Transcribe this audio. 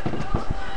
ハハハ。